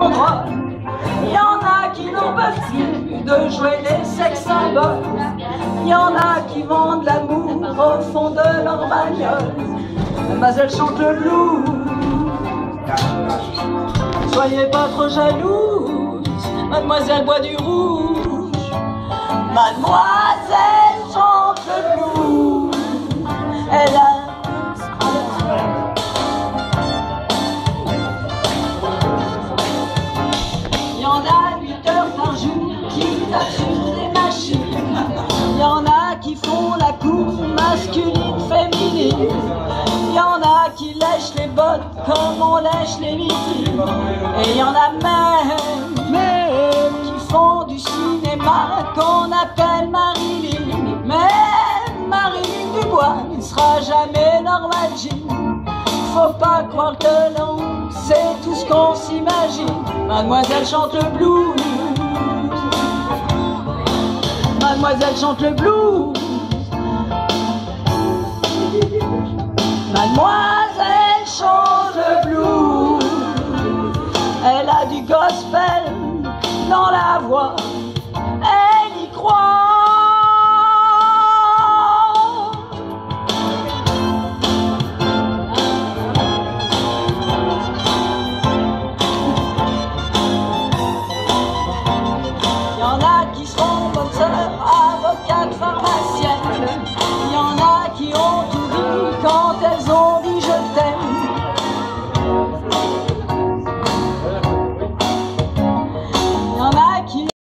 Il y en a qui n'ont pas plus de jouer les sex symboles. Il y en a qui vendent l'amour au fond de leur bagnole. Mademoiselle chante le blues. Soyez pas trop jalouse, mademoiselle boit du rouge. Mademoiselle Il y en a qui font la cour masculine, féminine. Il y en a qui lèchent les bottes comme on lèche les vitrines. Et il y en a même, même qui font du cinéma qu'on appelle Marilyn. Mais Marilyn Dubois ne sera jamais normal Jean. Faut pas croire que l'on sait tout ce qu'on s'imagine. Mademoiselle chante le blues. Mademoiselle chante le blues. Mademoiselle chante le blues. Elle a du gospel dans la voix.